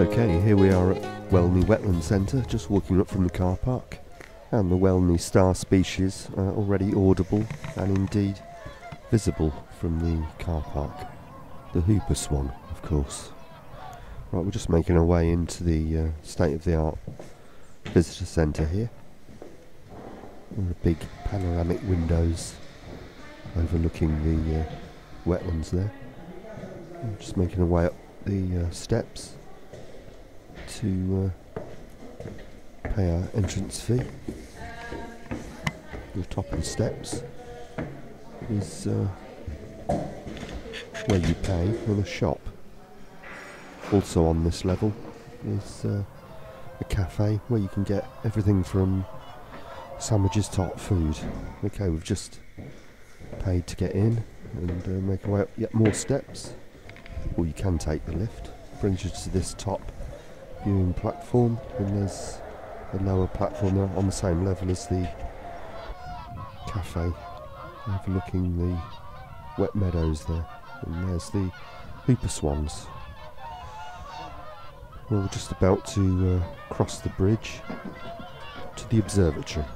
Okay, here we are at Welney Wetland Centre, just walking up from the car park. And the Welney star species are already audible and indeed visible from the car park. The Whooper Swan, of course. Right, we're just making our way into the uh, state of the art visitor centre here. There are big panoramic windows overlooking the uh, wetlands there. Just making our way up the uh, steps to uh, pay our entrance fee. The top of the steps is uh, where you pay for the shop. Also on this level is uh, a cafe where you can get everything from sandwiches to hot food. Okay, we've just paid to get in and uh, make our way up yet more steps. Or you can take the lift. Brings you to this top viewing platform, and there's a lower platform on the same level as the cafe, overlooking the wet meadows there. And there's the Whooper Swans. Well, we're just about to uh, cross the bridge to the observatory.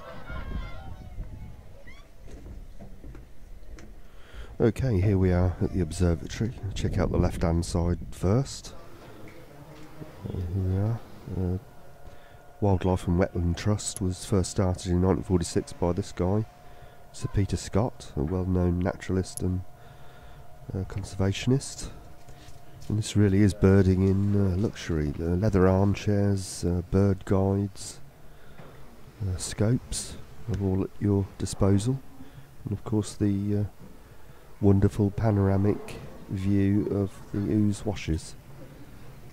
Okay, here we are at the observatory. Check out the left hand side first. Here we are. Uh, Wildlife and Wetland Trust was first started in 1946 by this guy, Sir Peter Scott, a well known naturalist and uh, conservationist. And this really is birding in uh, luxury. The leather armchairs, uh, bird guides, uh, scopes are all at your disposal. And of course, the uh, wonderful panoramic view of the Ouse washes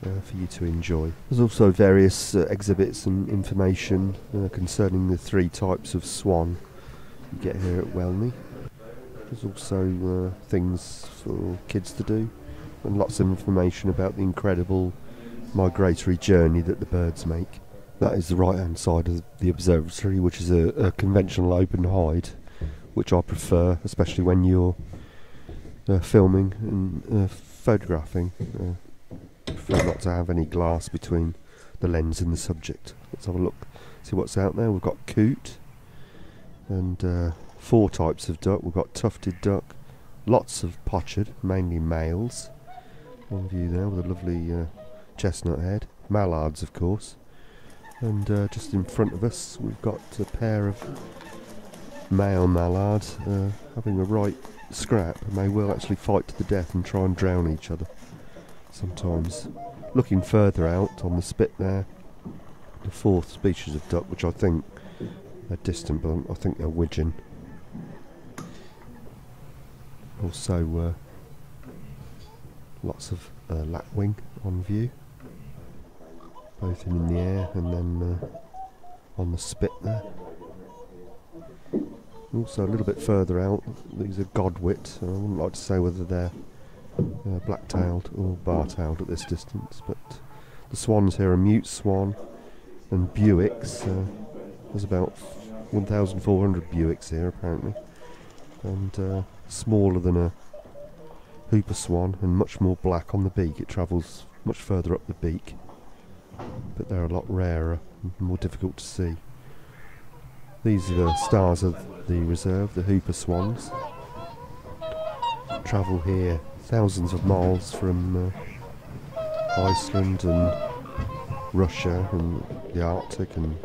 uh, for you to enjoy. There's also various uh, exhibits and information uh, concerning the three types of swan you get here at Welney. There's also uh, things for kids to do and lots of information about the incredible migratory journey that the birds make. That is the right hand side of the observatory, which is a, a conventional open hide, which I prefer, especially when you're uh, filming and uh, photographing. Prefer not to have any glass between the lens and the subject. Let's have a look, see what's out there. We've got coot and uh, four types of duck. We've got tufted duck, lots of pochard, mainly males. One view there with a lovely uh, chestnut head. Mallards, of course. And uh, just in front of us, we've got a pair of male mallards uh, having a right scrap and they will actually fight to the death and try and drown each other sometimes. Looking further out on the spit there, the fourth species of duck, which I think are distant, but I think they're widgeon. Also, uh, lots of uh, lapwing on view, both in the air and then uh, on the spit there. Also, a little bit further out, these are godwit. I wouldn't like to say whether they're uh, black-tailed or bar-tailed at this distance, but the swans here are mute swan and Bewicks. Uh, there's about 1,400 Bewicks here apparently, and uh, smaller than a Whooper swan and much more black on the beak. It travels much further up the beak, but they're a lot rarer and more difficult to see. These are the stars of the reserve, the Whooper swans. Travel here thousands of miles from uh, Iceland and Russia and the Arctic and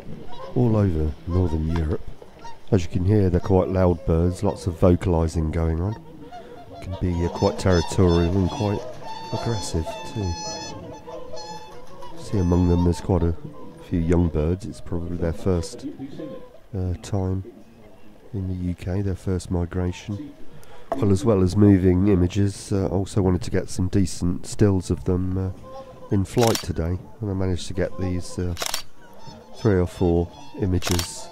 all over northern Europe. As you can hear, they're quite loud birds, lots of vocalising going on. Can be uh, quite territorial and quite aggressive too. See among them there's quite a few young birds, it's probably their first uh, time in the UK, their first migration. Well, as well as moving images, uh, also wanted to get some decent stills of them uh, in flight today, and I managed to get these uh, three or four images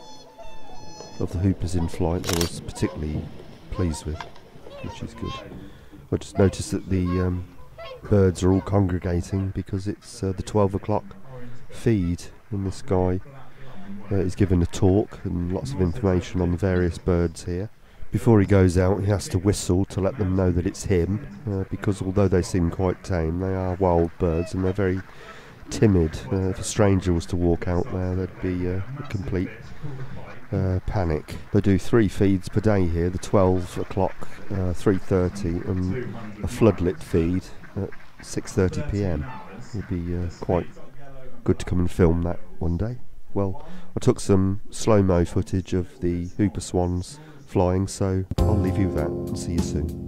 of the Whoopers in flight. I was particularly pleased with, which is good. I just noticed that the um, birds are all congregating because it's uh, the 12 o'clock feed, and this guy uh, is given a talk and lots of information on the various birds here. Before he goes out, he has to whistle to let them know that it's him, uh, because although they seem quite tame, they are wild birds and they're very timid. Uh, if a stranger was to walk out there, there'd be uh, a complete uh, panic. They do three feeds per day here: the 12 o'clock, uh, 3:30, and a floodlit feed at 6:30 p.m. It'd be uh, quite good to come and film that one day. Well, I took some slow mo footage of the Whooper Swans flying, so I'll leave you with that and see you soon.